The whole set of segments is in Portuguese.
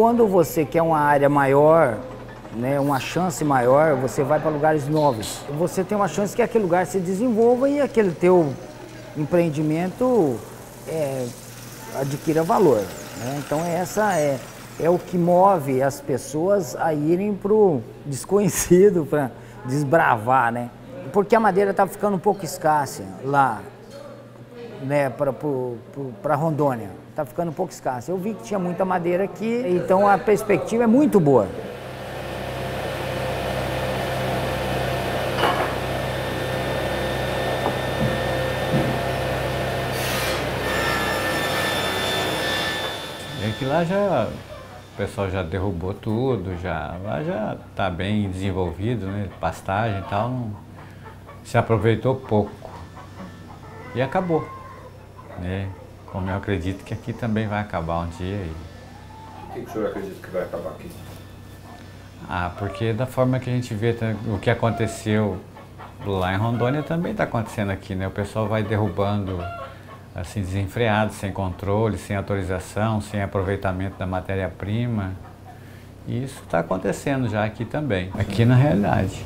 Quando você quer uma área maior, né, uma chance maior, você vai para lugares novos. Você tem uma chance que aquele lugar se desenvolva e aquele teu empreendimento é, adquira valor. Né? Então essa é, é o que move as pessoas a irem para o desconhecido, para desbravar, né? Porque a madeira está ficando um pouco escassa lá, né, para Rondônia. Está ficando um pouco escassa. Eu vi que tinha muita madeira aqui, então a perspectiva é muito boa. É que lá já o pessoal já derrubou tudo, já lá já está bem desenvolvido, né? Pastagem e tal, se aproveitou pouco e acabou, né? Como eu acredito que aqui também vai acabar um dia. E... O que, que o senhor acredita que vai acabar aqui? Ah, porque da forma que a gente vê o que aconteceu lá em Rondônia também está acontecendo aqui, né? O pessoal vai derrubando assim desenfreado, sem controle, sem autorização, sem aproveitamento da matéria-prima. E isso está acontecendo já aqui também, aqui na realidade.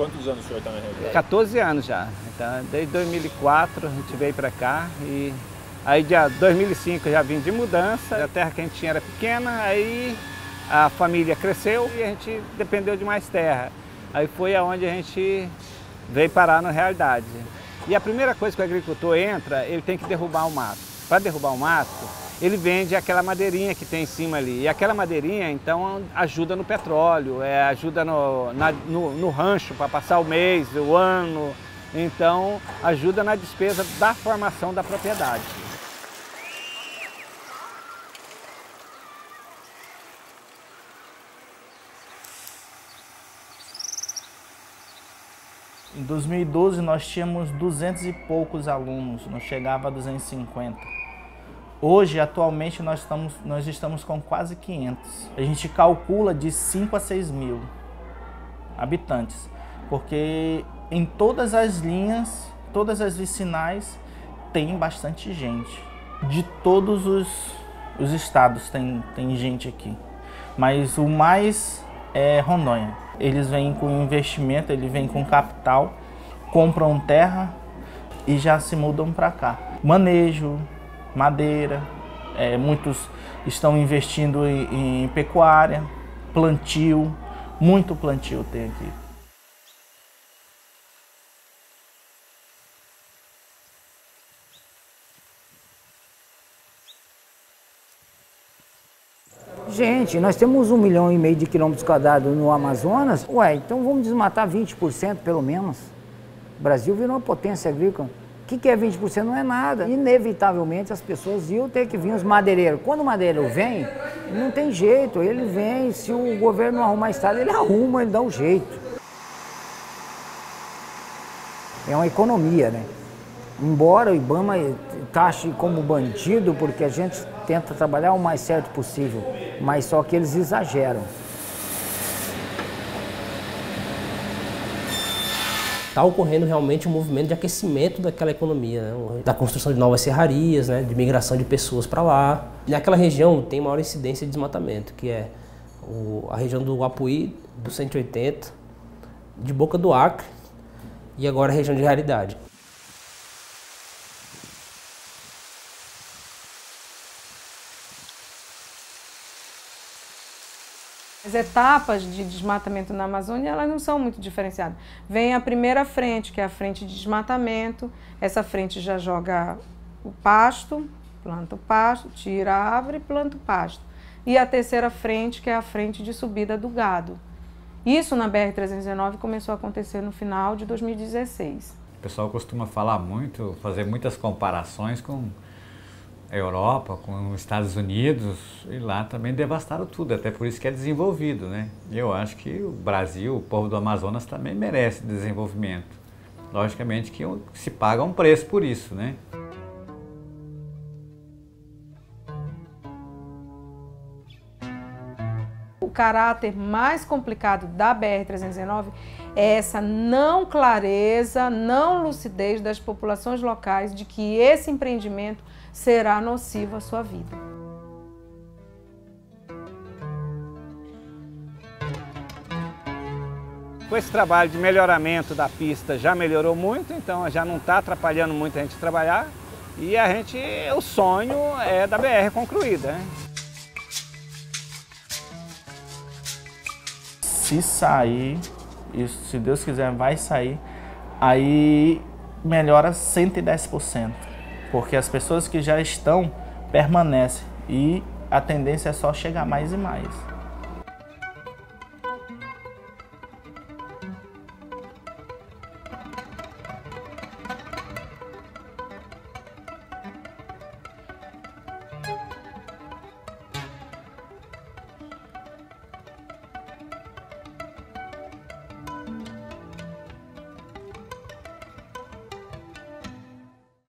Quantos anos o senhor está na região? 14 anos já. Então, desde 2004 a gente veio para cá e aí de 2005 eu já vim de mudança. A terra que a gente tinha era pequena, aí a família cresceu e a gente dependeu de mais terra. Aí foi aonde a gente veio parar na realidade. E a primeira coisa que o agricultor entra, ele tem que derrubar o mato. Para derrubar o mato, ele vende aquela madeirinha que tem em cima ali. E aquela madeirinha, então, ajuda no petróleo, é, ajuda no, na, no, no rancho para passar o mês, o ano. Então, ajuda na despesa da formação da propriedade. Em 2012 nós tínhamos 200 e poucos alunos, não chegava a 250. Hoje, atualmente, nós estamos, nós estamos com quase 500. A gente calcula de 5 a 6 mil habitantes, porque em todas as linhas, todas as vicinais, tem bastante gente. De todos os, os estados tem, tem gente aqui, mas o mais é Rondônia. Eles vêm com investimento, eles vêm com capital, compram terra e já se mudam para cá. Manejo, madeira, é, muitos estão investindo em, em pecuária, plantio, muito plantio tem aqui. Gente, nós temos um milhão e meio de quilômetros quadrados no Amazonas. Ué, então vamos desmatar 20% pelo menos. O Brasil virou uma potência agrícola que, que é 20%? Não é nada. Inevitavelmente as pessoas iam ter que vir os madeireiros. Quando o madeireiro vem, não tem jeito, ele vem, se o governo não arrumar estrada, ele arruma, ele dá um jeito. É uma economia, né? Embora o Ibama taxe como bandido, porque a gente tenta trabalhar o mais certo possível, mas só que eles exageram. Está ocorrendo realmente um movimento de aquecimento daquela economia, né? da construção de novas serrarias, né? de migração de pessoas para lá. E naquela região tem maior incidência de desmatamento, que é o, a região do Apuí, do 180, de Boca do Acre e agora a região de Realidade. As etapas de desmatamento na Amazônia elas não são muito diferenciadas. Vem a primeira frente, que é a frente de desmatamento. Essa frente já joga o pasto, planta o pasto, tira a árvore, planta o pasto. E a terceira frente, que é a frente de subida do gado. Isso na BR-319 começou a acontecer no final de 2016. O pessoal costuma falar muito, fazer muitas comparações com a Europa, com os Estados Unidos, e lá também devastaram tudo, até por isso que é desenvolvido, né? Eu acho que o Brasil, o povo do Amazonas também merece desenvolvimento. Logicamente que se paga um preço por isso, né? Caráter mais complicado da BR-319 é essa não clareza, não lucidez das populações locais de que esse empreendimento será nocivo à sua vida. Com esse trabalho de melhoramento da pista já melhorou muito, então já não está atrapalhando muito a gente trabalhar. E a gente, o sonho é da BR concluída. Né? Se sair, isso, se Deus quiser, vai sair, aí melhora 110%, porque as pessoas que já estão permanecem e a tendência é só chegar mais e mais.